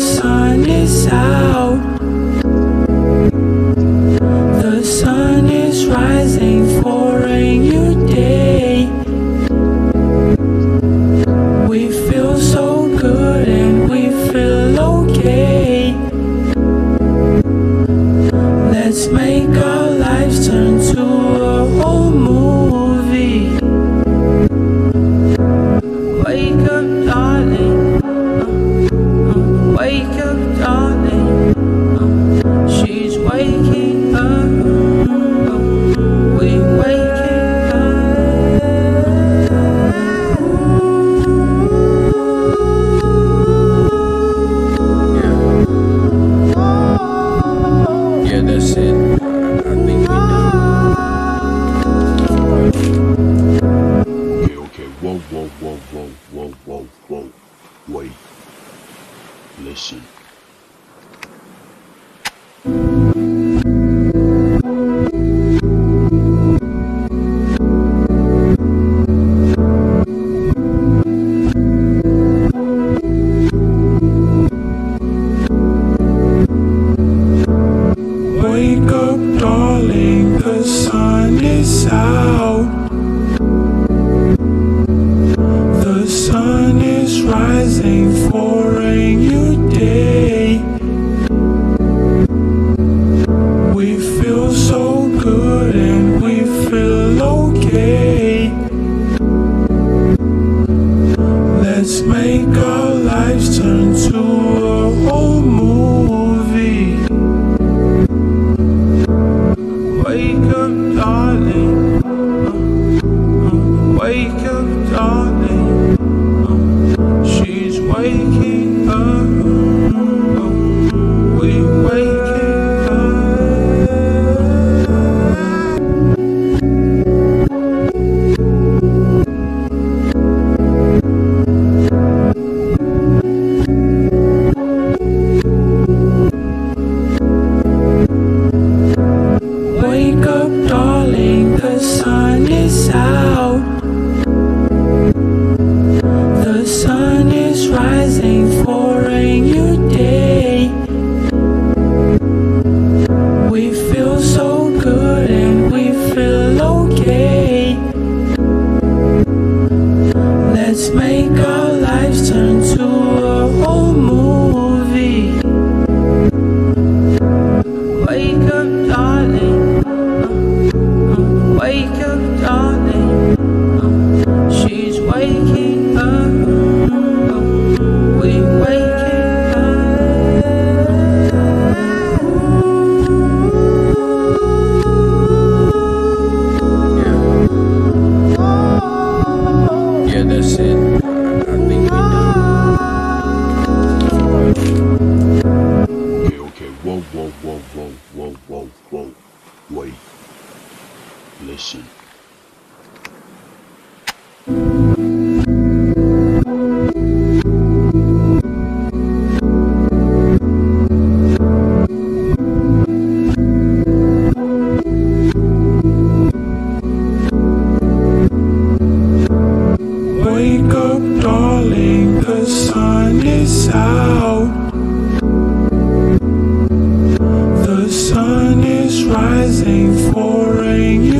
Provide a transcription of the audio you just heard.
sun is out. Yeah, that's it. I think we know. Okay, okay. Whoa, whoa, whoa, whoa, whoa, whoa, whoa. Wait. Listen. make our lives turn to a whole moon. Wake up, darling, the sun is out. The sun is rising for a new